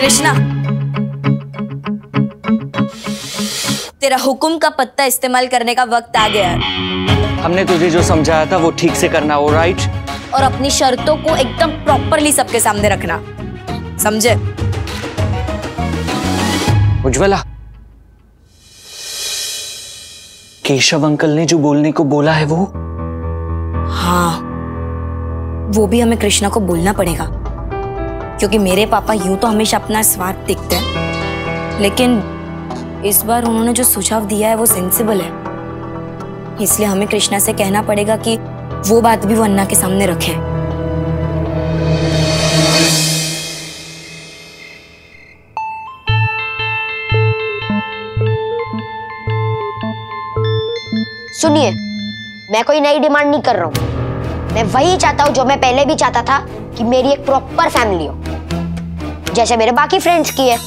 कृष्णा तेरा हुक्म का पत्ता इस्तेमाल करने का वक्त आ गया है। हमने तुझे जो समझाया था वो ठीक से करना हो राइट और अपनी शर्तों को एकदम प्रॉपरली सबके सामने रखना। समझे? उज्ज्वला केशव अंकल ने जो बोलने को बोला है वो? हाँ। वो भी हमें कृष्णा को बोलना पड़ेगा। क्योंकि मेरे पापा यूँ तो हमेशा अपना स्वार्थ दिखते हैं। लेकिन इस बार उन्होंने जो सुझाव दिया है वो सेंसिबल है। इसलिए हमें कृष्णा से कहना पड़ेगा कि वो बात भी वो अन्ना के सामने रखे। सुनिए, मैं कोई नई डिमांड नहीं कर रहा हूँ। मैं वही चाहता हूँ जो मैं पहले भी चाहता था कि मेरी एक प्रॉपर फैमिली हो। जैसे मेरे बाकी फ्रेंड्स की है।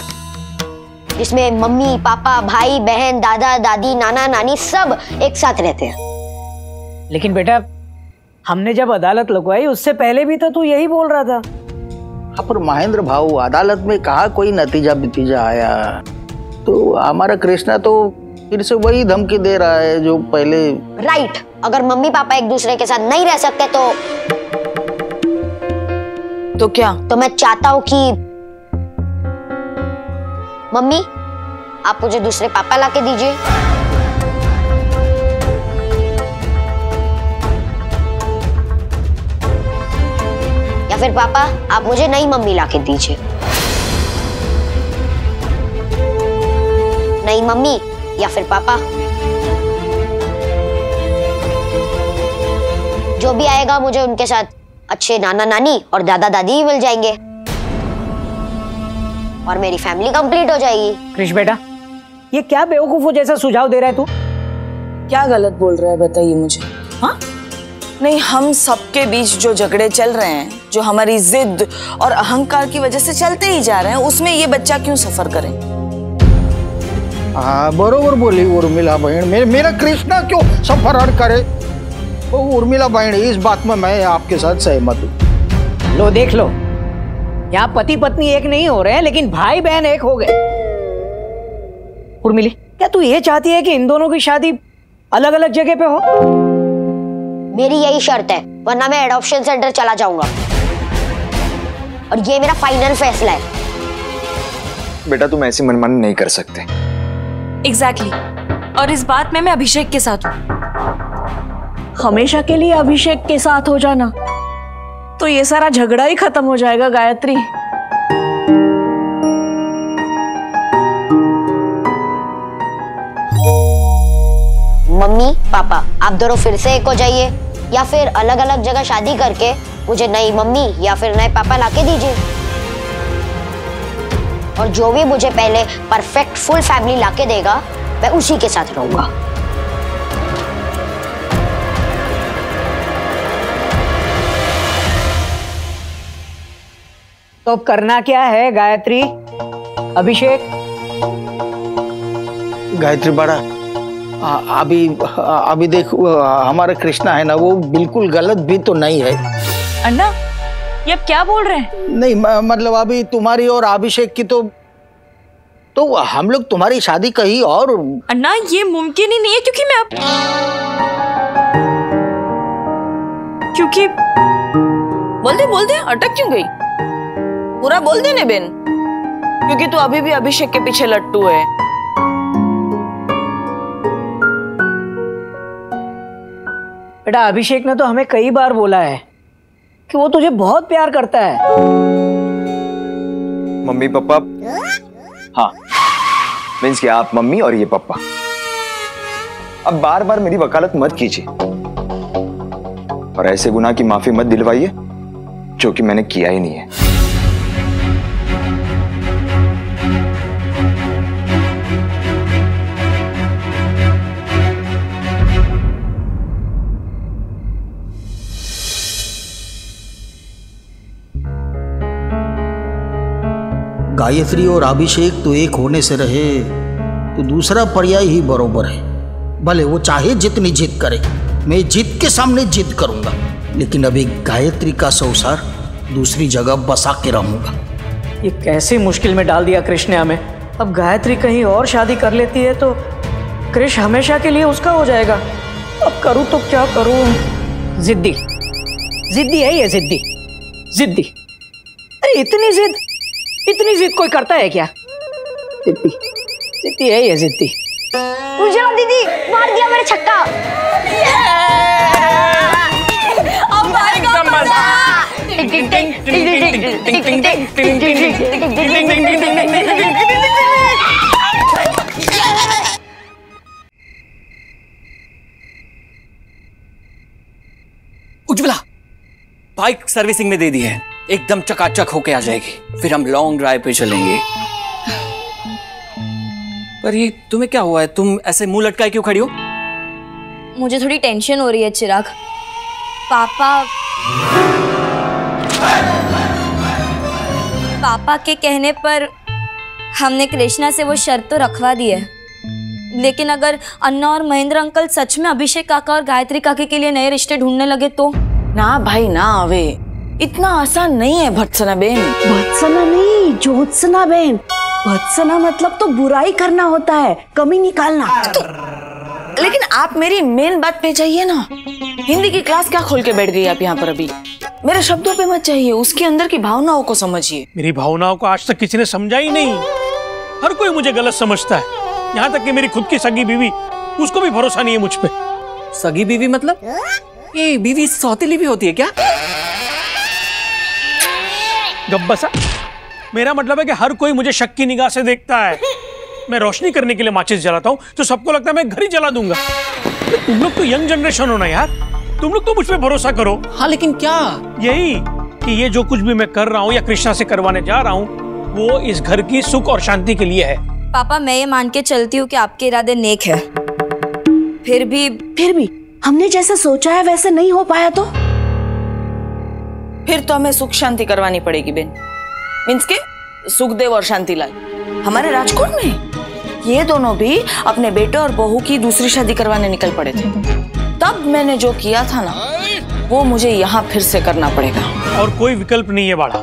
जिसमें मम्मी पापा भाई बहन दादा दादी नाना नानी सब एक साथ रहते हैं। लेकिन बेटा हमने जब अदालत लगवाई उससे पहले भी तो तू यही बोल रहा था। हाँ पर महेंद्र भाऊ अदालत में कहा कोई नतीजा बितीजा आया? तो हमारा कृष्णा तो फिर से वही धमकी दे रहा है जो पहले राइट right. अगर मम्मी पापा एक दूसरे के साथ नहीं रह सकते तो तो क्या? तो मैं चाहता हूँ कि मम्मी आप मुझे दूसरे पापा लाके दीजिए। या फिर पापा आप मुझे नई मम्मी लाके दीजिए। नई मम्मी या फिर पापा। जो भी आएगा मुझे उनके साथ अच्छे नाना नानी और दादा दादी ही मिल जाएँगे। और मेरी फैमिली कंप्लीट हो जाएगी। कृष बेटा ये क्या बेवकूफों जैसा सुझाव दे रहा है तू? क्या गलत बोल रहा है बताइए मुझे। हाँ? नहीं हम सबके बीच जो झगड़े चल रहे हैं जो हमारी जिद और अहंकार की वजह से चलते ही जा रहे हैं उसमें ये बच्चा क्यों सफ़र करे? हाँ बरोबर बोली उर्मिला बहन। मेरे मेरा कृष्णा क्यों सफ़र करे वो उर्मिला बहन इस बात में मैं आपके साथ सहमत हूँ। लो देख लो। यहाँ पति पत्नी एक नहीं हो रहे हैं लेकिन भाई बहन एक हो गए। उर्मिली क्या तू ये चाहती है कि इन दोनों की शादी अलग अलग जगह पे हो? मेरी यही शर्त है वरना मैं एडॉप्शन सेंटर चला जाऊँगा। और ये मेरा फाइनल फैसला है। बेटा तुम ऐसी मनमानी नहीं कर सकते। Exactly exactly. और इस बात में मैं अभिषेक के साथ हूँ। हमेशा के लिए अभिषेक के साथ हो जाना। तो ये सारा झगड़ा ही खत्म हो जाएगा गायत्री। मम्मी पापा आप दोनों फिर से एक हो जाइए। या फिर अलग अलग जगह शादी करके मुझे नई मम्मी या फिर नए पापा लाके दीजिए। और जो भी मुझे पहले परफेक्ट फुल फैमिली लाके देगा मैं उसी के साथ रहूँगा। तो अब करना क्या है गायत्री? अभिषेक? गायत्री बड़ा अभी अभी देख हमारा कृष्णा है ना वो बिल्कुल गलत भी तो नहीं है। अन्ना? ये अब क्या बोल रहे हैं? नहीं म- मतलब अभी तुम्हारी और अभिषेक की तो तो हम लोग तुम्हारी शादी कहीं और। अन्ना ये मुमकिन ही नहीं है क्योंकि मैं अब क्योंकि बोल दे बोल दे अटक क्यों गई? पूरा बोल दे ने बेन। क्योंकि तू अभी भी अभिषेक के पीछे लट्टू है। बेटा अभिषेक ने तो हमें कई बार बोला है। कि वो तुझे बहुत प्यार करता है। मम्मी, पापा? हाँ। मीन्स कि आप मम्मी और ये पापा। अब बार बार मेरी वकालत मत कीजिए। और ऐसे गुनाह की माफ़ी मत दिलवाइए, जो कि मैंने किया ही नहीं है। गायत्री और अभिषेक तो एक होने से रहे तो दूसरा पर्याय ही बरोबर है। भले वो चाहे जितनी जिद करे, मैं जिद के सामने जिद करूँगा, लेकिन अभी गायत्री का संसार दूसरी जगह बसा के रहूँगा। ये कैसी मुश्किल में डाल दिया कृष्ण ने हमें। अब गायत्री कहीं और शादी कर लेती है तो कृष हमेशा के लिए उसका हो जाएगा। अब करूँ तो क्या करूँ? जिद्दी। जिद्दी है ये जिद्दी। जिद्दी। अरे, इतनी जिद। इतनी जिद कोई करता है क्या? जिद्दी। है ये जिद्दी। उज्जवला दीदी। मार दिया मेरे छक्का। उज्ज्वला बाइक सर्विसिंग में दे दी है। एकदम चकाचक होके आ जाएगी। फिर हम लॉन्ग ड्राइव पे चलेंगे। पर ये तुम्हें क्या हुआ है? तुम ऐसे मुँह लटकाए क्यों खड़ी हो? मुझे थोड़ी टेंशन हो रही है, चिराग। पापा पापा के कहने पर हमने कृष्णा से वो शर्त तो रखवा दी है। लेकिन अगर अन्ना और महेंद्र अंकल सच में अभिषेक काका और गायत्री काके के लिए नए रिश्ते ढूँढने लगे तो? ना भाई ना आवे। इतना आसान नहीं है भत्सना बेन। भत्सना नहीं ज्योत्सना बहन भत्सना मतलब तो बुराई करना होता है कमी निकालना। तो, लेकिन आप मेरी मेन बात पे जाइए ना। हिंदी की क्लास क्या खोल के बैठ गई आप यहाँ पर अभी? मेरे शब्दों पे मत चाहिए उसके अंदर की भावनाओं को समझिए। मेरी भावनाओं को आज तक किसी ने समझा ही नहीं। हर कोई मुझे गलत समझता है। यहाँ तक कि मेरी खुद की सगी बीवी उसको भी भरोसा नहीं है मुझ पे। सगी बीवी मतलब? ये बीवी सौतेली भी होती है क्या? गब्बसा मेरा मतलब है कि हर कोई मुझे शक की निगाह से देखता है। मैं रोशनी करने के लिए माचिस जलाता हूँ तो सबको लगता है मैं घर ही जला दूँगा। तो तुम लोग तो यंग जनरेशन हो ना यार। तुम लोग तो मुझ पे भरोसा करो। हाँ लेकिन क्या? यही कि ये जो कुछ भी मैं कर रहा हूँ या कृष्णा से करवाने जा रहा हूँ वो इस घर की सुख और शांति के लिए है। पापा मैं ये मान के चलती हूँ कि आपके इरादे नेक है। फिर भी फिर भी? हमने जैसा सोचा है वैसा नहीं हो पाया तो? फिर तो हमें सुख शांति करवानी पड़ेगी बेन। मीन्स के सुखदेव और शांतिलाल हमारे राजकोट में? ये दोनों भी अपने बेटे और बहू की दूसरी शादी करवाने निकल पड़े थे। तब मैंने जो किया था ना वो मुझे यहाँ फिर से करना पड़ेगा। और कोई विकल्प नहीं है बाड़ा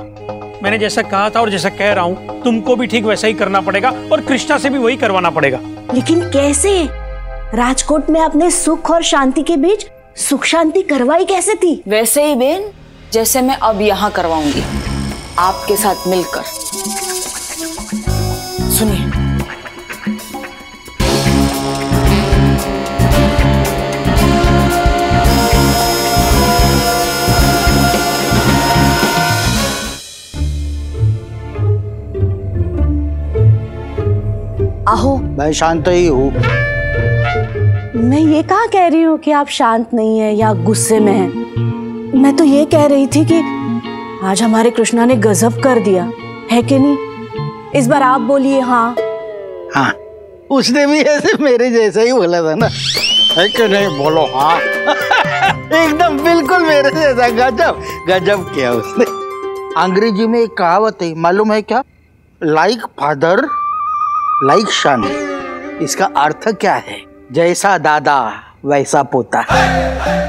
मैंने जैसा कहा था और जैसा कह रहा हूँ तुमको भी ठीक वैसा ही करना पड़ेगा और कृष्णा से भी वही करवाना पड़ेगा। लेकिन कैसे? राजकोट में अपने सुख और शांति के बीच सुख शांति करवाई कैसे थी? वैसे ही बेन जैसे मैं अब यहाँ करवाऊँगी आपके साथ मिलकर। सुनिए। आहो। मैं शांत ही हूँ। मैं ये कहा कह रही हूँ कि आप शांत नहीं है या गुस्से में हैं? मैं तो ये कह रही थी कि आज हमारे कृष्णा ने गजब कर दिया। है कि नहीं? इस बार आप बोलिए हाँ। हाँ। उसने भी ऐसे मेरे जैसा ही बोला था ना। है कि नहीं? बोलो हाँ। एकदम बिल्कुल मेरे जैसा। गजब। गजब किया उसने। अंग्रेज़ी में एक कहावत है, मालूम है क्या? लाइक फादर लाइक सन इसका अर्थ क्या है? जैसा दादा वैसा पोता।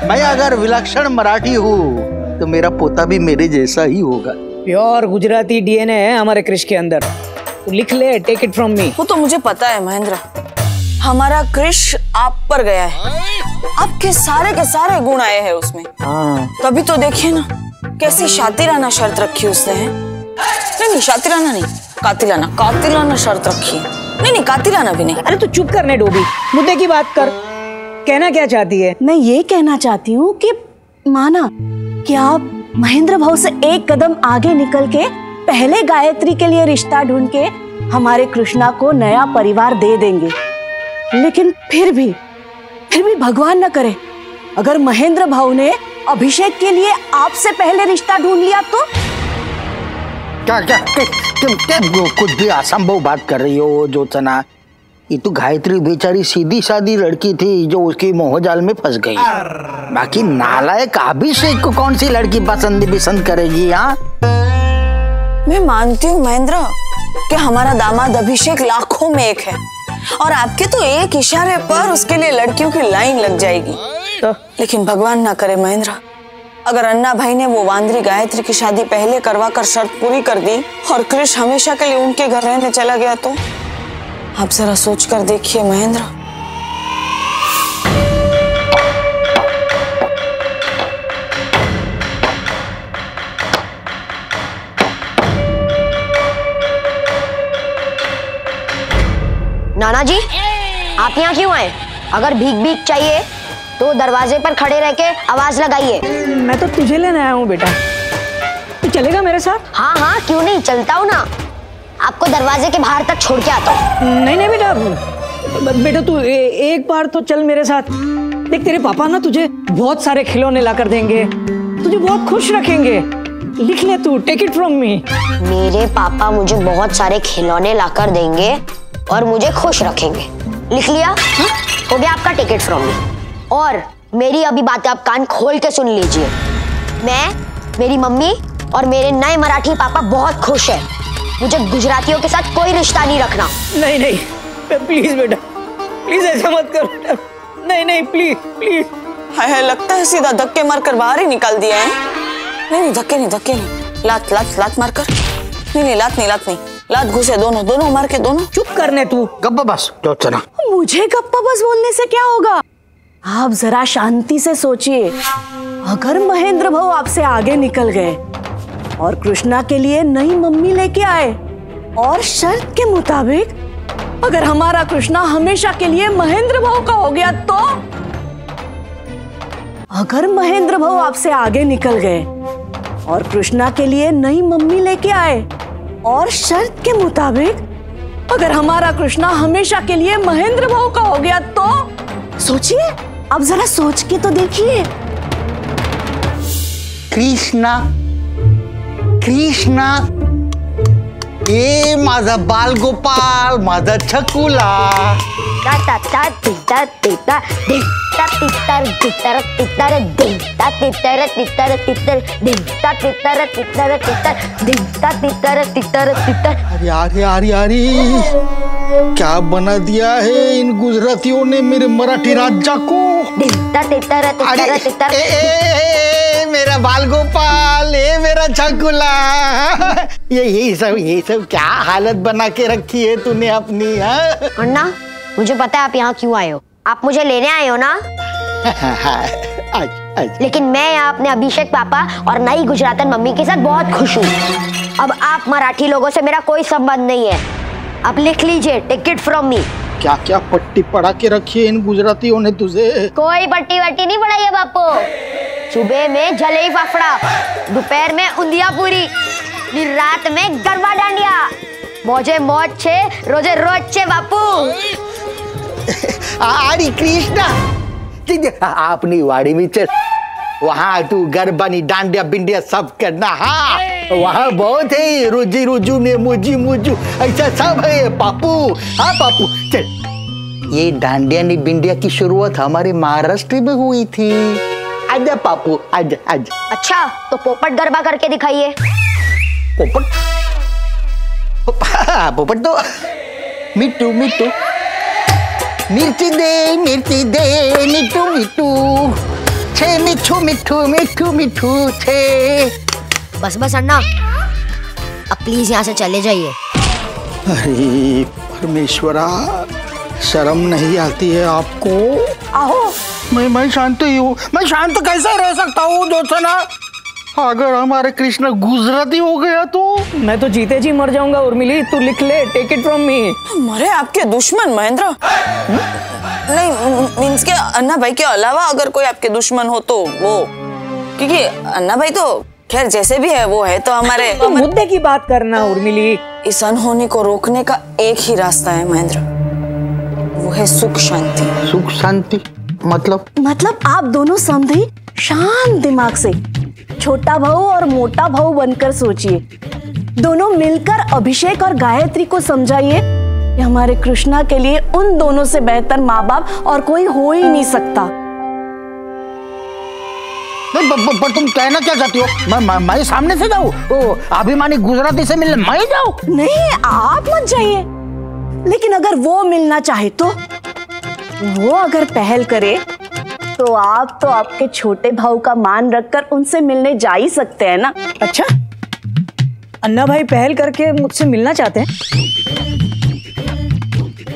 मैं अगर विलक्षण मराठी हूँ तो मेरा पोता भी मेरे जैसा ही होगा। प्योर गुजराती डीएनए है हमारे कृष के अंदर। तू लिख ले टेक इट फ्रॉम मी वो तो मुझे पता है महेंद्र। हमारा कृष आप पर गया है। आपके सारे के सारे गुण आए हैं उसमें। तभी तो देखिए ना कैसी शातिराना शर्त रखी उसने है? नहीं नहीं शातिराना नहीं कातिलाना कातिलाना शर्त रखी है। नहीं नहीं कातिलाना भी नहीं। अरे तू चुप करने डोबी मुद्दे की बात कर। कहना क्या चाहती है? मैं ये कहना चाहती हूँ कि माना कि आप महेंद्र भाव से एक कदम आगे निकल के पहले गायत्री के लिए रिश्ता ढूंढ के हमारे कृष्णा को नया परिवार दे देंगे। लेकिन फिर भी फिर भी भगवान न करे। अगर महेंद्र भाव ने अभिषेक के लिए आपसे पहले रिश्ता ढूंढ लिया तो? क्या क्या तुम क्या कुछ भी असंभव बात कर रही हो जोचना ये तो गायत्री बेचारी सीधी सादी लड़की थी जो उसकी मोहजाल में फंस गई। बाकी नालायक अभिषेक को कौन सी लड़की पसंद पसंद करेगी हाँ? मैं मानती हूँ महेंद्र कि हमारा दामाद अभिषेक लाखों में एक है। और आपके तो एक इशारे पर उसके लिए लड़कियों की लाइन लग जाएगी। तो? लेकिन भगवान ना करे महेंद्र। अगर अन्ना भाई ने वो वांदरी गायत्री की शादी पहले करवा कर शर्त पूरी कर दी और क्रिश हमेशा के लिए उनके घर रहने चला गया तो? आप जरा सोच कर देखिए महेंद्र। नाना जी आप यहाँ क्यों आए? अगर भीख भीख चाहिए तो दरवाजे पर खड़े रह के आवाज़ लगाइए। मैं तो तुझे लेने आया हूँ बेटा। तू चलेगा मेरे साथ? हाँ हाँ क्यों नहीं? चलता हूँ ना। आपको दरवाजे के बाहर तक छोड़ के आता हूँ। नहीं नहीं बेटा। बेटा तू ए, एक बार तो चल मेरे साथ। देख तेरे पापा ना तुझे बहुत सारे खिलौने ला कर देंगे। तुझे बहुत खुश रखेंगे। लिख ले तू टेक इट फ्रॉम मी मेरे पापा मुझे बहुत सारे खिलौने लाकर देंगे और मुझे खुश रखेंगे। लिख लिया? हाँ? हो गया आपका टिकट फ्रॉम मी और मेरी अभी बातें आप कान खोल के सुन लीजिए। मैं मेरी मम्मी और मेरे नए मराठी पापा बहुत खुश है। मुझे गुजरातियों के साथ कोई रिश्ता नहीं रखना। नहीं नहीं प्लीज़ बेटा प्लीज़ ऐसा मत कर नहीं नहीं प्लीज़ प्लीज़ हाय हाय लगता है सीधा धक्के मार कर बाहर ही निकाल दिया है। नहीं नहीं धक्के नहीं धक्के नहीं। लात लात लात मार कर नहीं नहीं लात नहीं लात नहीं। लात घुसे दोनों दोनों मार के दोनों। चुप करने तू। गप्पा बस मुझे गप्पा बस बोलने से क्या होगा? आप जरा शांति से सोचिए। अगर महेंद्र भाऊ आपसे आगे निकल गए और कृष्णा के लिए नई मम्मी लेके आए और शर्त के मुताबिक अगर हमारा कृष्णा हमेशा के लिए महेंद्र भाऊ का हो गया तो? अगर महेंद्र भाऊ आपसे आगे निकल गए और कृष्णा के लिए नई मम्मी लेके आए और शर्त के मुताबिक अगर हमारा कृष्णा हमेशा के लिए महेंद्र तो सोचिए अब जरा सोच के तो देखिए कृष्णा कृष्णा ए माझा बाल गोपाल माझा छकुला ता ता ता ता ता ता ता अरे अरे अरे अरे क्या बना दिया है इन गुजरातियों ने मेरे मराठी राज्य को? तितर तितर तितर मेरा बाल गोपाल ए मेरा छकुला ये यही सब ये सब क्या हालत बना के रखी है तूने अपनी हाँ? अन्ना मुझे पता है आप यहाँ क्यों आए हो। आप मुझे लेने आए हो ना? आज आज। लेकिन मैं यहाँ अपने अभिषेक पापा और नई गुजरातन मम्मी के साथ बहुत खुश हूँ। अब आप मराठी लोगों से मेरा कोई संबंध नहीं है। अब लिख लीजिए टिकट फ्रॉम मी क्या क्या पट्टी पड़ा के रखी है इन गुजरातियों ने तुझे? कोई पट्टी वट्टी नहीं पढ़ाई है बापू। सुबह में जलेबी फाफड़ा दोपहर में उंदिया पूरी रात में गरबा डांडिया। मौजे मौज छे रोज़े रोज छे बापू। अरे कृष्णा। अपनी वाड़ी में चल। वहाँ तू गरबानी डांडिया बिंडिया सब करना हाँ। वहाँ बहुत है रोजी रोजू ने मुजी मुजू ऐसा सब है पापू हाँ पापू चल ये डांडिया नी बिंडिया की शुरुआत हमारे महाराष्ट्र में हुई थी आजा पापू आजा आजा अच्छा तो पोपट गरबा करके दिखाइए पोपट पोपट तो मिट्टू मिट्टू मिर्ची दे मिर्ची दे मिट्टू मिट्टू छे मिठू मिठू मिठू मिठू छे बस बस अन्ना। अब प्लीज़ यहाँ से चले जाइए। अरे परमेश्वरा शर्म नहीं आती है आपको? आओ मैं मैं शांत ही हूँ। मैं शांत कैसे रह सकता हूँ दोस्तना अगर हमारे कृष्ण गुजराती हो गया तो? मैं तो जीते जी मर जाऊँगा उर्मिली। तू लिख ले टेक इट फ्रॉम मी मरे आपके दुश्मन महेंद्र? नहीं मीन्स के अन्ना भाई के अलावा अगर कोई आपके दुश्मन हो तो वो क्योंकि अन्ना भाई तो खैर जैसे भी है वो है तो हमारे तो मुद्दे की बात करना उर्मिली। इस अनहोनी को रोकने का एक ही रास्ता है महेंद्र। वो है सुख शांति। सुख शांति? मतलब? मतलब आप दोनों समझी? शांत दिमाग से। छोटा भाऊ और मोटा भाऊ बनकर सोचिए। दोनों मिलकर अभिषेक और गायत्री को समझाइए हमारे कृष्णा के लिए उन दोनों से बेहतर माँ बाप और कोई हो ही नहीं सकता। पर तुम कहना क्या चाहती हो? मैं मैं, मैं सामने से जाऊँ? ओ अभिमानी गुजराती से मिलने मैं जाऊँ? नहीं आप मत जाइए। लेकिन अगर वो मिलना चाहे तो? वो अगर पहल करे तो आप तो आपके छोटे भाऊ का मान रखकर उनसे मिलने जा ही सकते हैं ना? अच्छा अन्ना भाई पहल करके मुझसे मिलना चाहते हैं?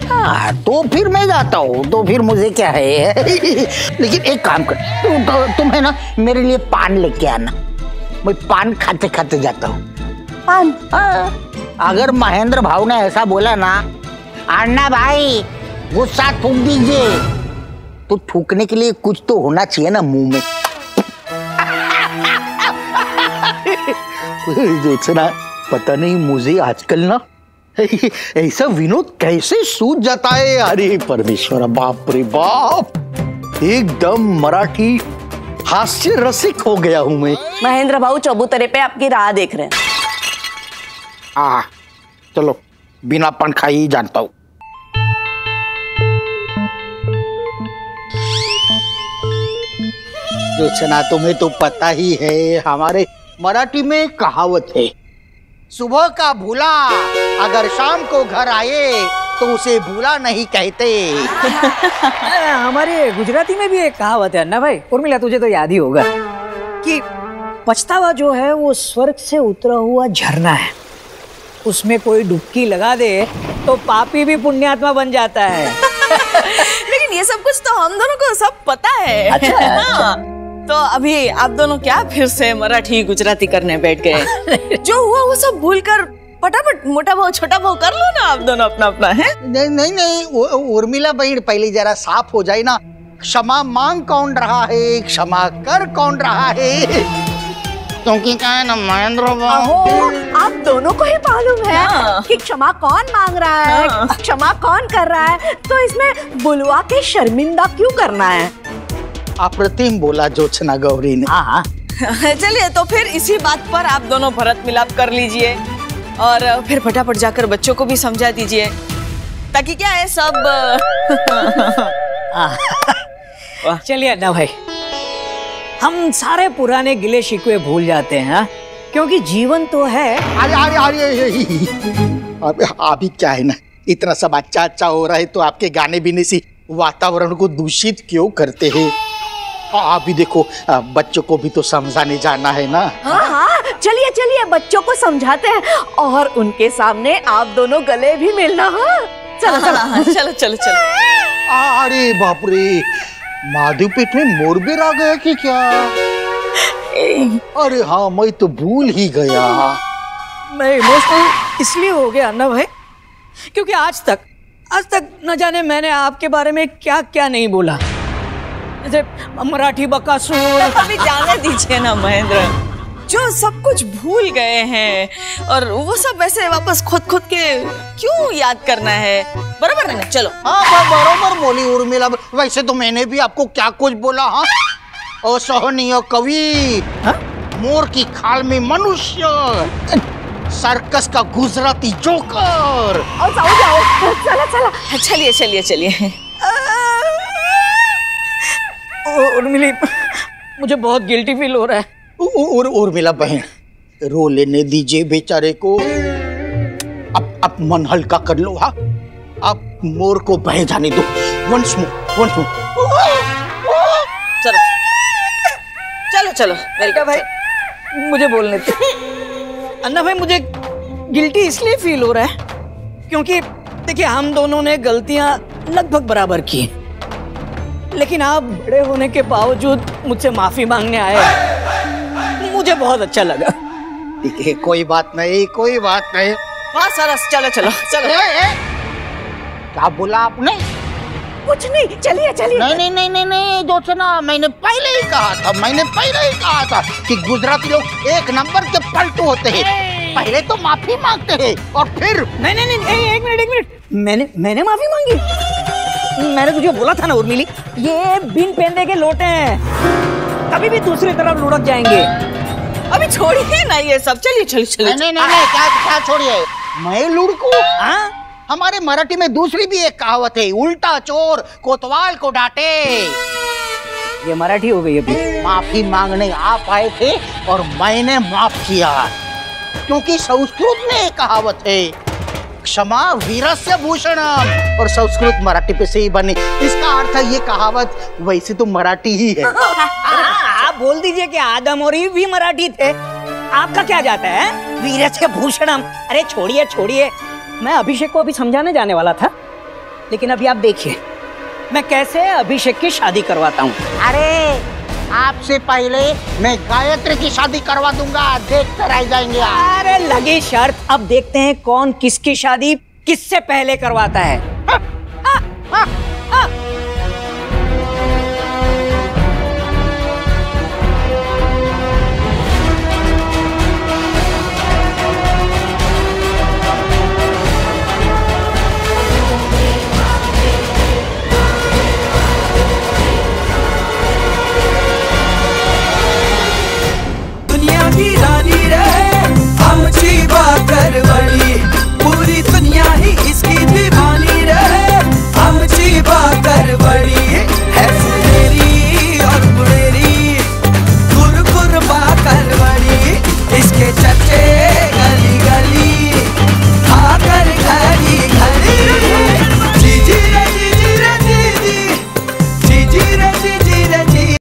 हाँ तो फिर मैं जाता हूँ तो फिर मुझे क्या है? लेकिन एक काम कर तु, तु, तुम है ना मेरे लिए पान लेके आना। मैं पान खाते खाते जाता हूँ। पान? हाँ, अगर महेंद्र भाव ने ऐसा बोला ना अन्ना भाई गुस्सा थूक दीजिए। तो थूकने के लिए कुछ तो होना चाहिए ना मुँह में। जोत्सना पता नहीं मुझे आजकल ना ऐसा विनोद कैसे सूझ जाता है अरे परमेश्वर बाप रे बाप। एकदम मराठी हास्य रसिक हो गया हूँ मैं। महेंद्र भाऊ चबूतरे पे आपकी राह देख रहे हैं। आ चलो बिना पान खाई ही जानता हूँ। जोत्सना तुम्हें तो पता ही है हमारे मराठी में कहावत है सुबह का भूला। अगर शाम को घर आए तो उसे भूला नहीं कहते। हमारे गुजराती में भी एक कहावत है अन्ना भाई उर्मिला तुझे तो याद ही होगा कि पछतावा जो है वो स्वर्ग से उतरा हुआ झरना है। उसमें कोई डुबकी लगा दे तो पापी भी पुण्यात्मा बन जाता है। लेकिन ये सब कुछ तो हम दोनों को सब पता है। अच्छा है, हाँ। तो अभी आप दोनों क्या फिर से मराठी गुजराती करने बैठ गए? जो हुआ वो सब भूल कर फटाफट मोटा भाव छोटा भाव कर लो ना आप दोनों अपना अपना है? नहीं नहीं नहीं उर्मिला बहन पहले जरा साफ़ हो जाए ना। क्षमा मांग कौन रहा है? क्षमा कर कौन रहा है? क्योंकि क्या है ना महेंद्र आप दोनों को ही मालूम है हाँ। कि क्षमा कौन मांग रहा है हाँ। क्षमा कौन कर रहा है। तो इसमें बुलवा के शर्मिंदा क्यों करना है? अप्रतिम बोला जोत्सना गौरी ने। हाँ चलिए तो फिर इसी बात पर आप दोनों भरत मिलाप कर लीजिए। और फिर फटाफट जाकर बच्चों को भी समझा दीजिए ताकि क्या है सब? चलिए अन्ना भाई हम सारे पुराने गिले शिकवे भूल जाते हैं हाँ? क्योंकि जीवन तो है। अरे अरे अरे अबे अभी क्या है ना इतना सब अच्छा अच्छा हो रहा है तो आपके गाने भी नहीं सी वातावरण को दूषित क्यों करते हैं? आप भी देखो बच्चों को भी तो समझाने जाना है ना। हाँ हाँ चलिए चलिए बच्चों को समझाते हैं। और उनके सामने आप दोनों गले भी मिलना हाँ। चलो चलो। चलो चलो चलो। अरे बाप रे माधव पेट में मोर भी आ गया कि क्या? अरे हाँ मैं तो भूल ही गया। मैं इमोशनल इसलिए हो गया अन्ना भाई क्योंकि आज तक आज तक न जाने मैंने आपके बारे में क्या क्या नहीं बोला। मराठी बकासूर अभी जाने दीजिए ना महेंद्र। जो सब कुछ भूल गए हैं और वो सब वैसे वापस खुद खुद के क्यों याद करना है? बराबर है ना? चलो। हाँ ब- बरोबर बोली उर्मिला। वैसे तो मैंने भी आपको क्या कुछ बोला हाँ? असहनीय कवि मोर की खाल में मनुष्य सर्कस का गुजराती जोकर। और जाओ जाओ। चला चला। चलिए चलिए चलिए। ओ- उर्मिली मुझे बहुत गिल्टी फील हो रहा है। उर उर्मिला बहन रो लेने दीजिए बेचारे को। अब अब मन हल्का कर लो हाँ। अब मोर को बह जाने दो। वंस मोर वंस मोर चलो चलो चलो अन्ना भाई मुझे बोलने दे। अन्ना भाई मुझे गिल्टी इसलिए फील हो रहा है क्योंकि देखिए हम दोनों ने गलतियाँ लगभग बराबर की लेकिन आप बड़े होने के बावजूद मुझसे माफ़ी मांगने आए मुझे बहुत अच्छा लगा। ठीक है कोई बात नहीं कोई बात नहीं। हाँ सरस चलो चलो चलो। ए, ए, क्या बोला आपने? कुछ नहीं चलिए चलिए। नहीं नहीं नहीं नहीं नहीं जोशना मैंने पहले ही कहा था मैंने पहले ही कहा था कि गुजराती लोग एक नंबर के पलटू होते हैं। पहले तो माफ़ी मांगते हैं और फिर नहीं नहीं नहीं, एक मिनट एक मिनट। मैंने मैंने माफ़ी मांगी? मैंने तुझे बोला था ना उर्मिली। ये बिन पेंदे के लोटे हैं। कभी भी दूसरी तरफ़ लुढ़क जाएँगे। अभी छोड़िए ना ये सब। चलिए चलिए चलिए। नहीं नहीं नहीं क्या क्या छोड़िए? मैं लुढ़कू? हाँ? हमारे मराठी में दूसरी भी एक कहावत है उल्टा चोर कोतवाल को डांटे। ये मराठी हो गई अभी। माफ़ी मांगने आप आए थे और मैंने माफ़ किया। क्योंकि संस्कृत में एक कहावत है क्षमा वीरस्य भूषणम। और संस्कृत मराठी पे से ही बनी। इसका अर्थ है ये कहावत वैसे तो मराठी ही है। आप बोल दीजिए कि आदम और ईव भी मराठी थे। आपका क्या जाता है? वीर से भूषणम। अरे छोड़िए छोड़िए। मैं अभिषेक को अभी समझाने जाने वाला था। लेकिन अभी आप देखिए मैं कैसे अभिषेक की शादी करवाता हूँ। अरे आपसे पहले मैं गायत्री की शादी करवा दूँगा। देखते रह जाएँगे अरे लगी शर्त। अब देखते हैं कौन किसकी शादी किससे पहले करवाता है।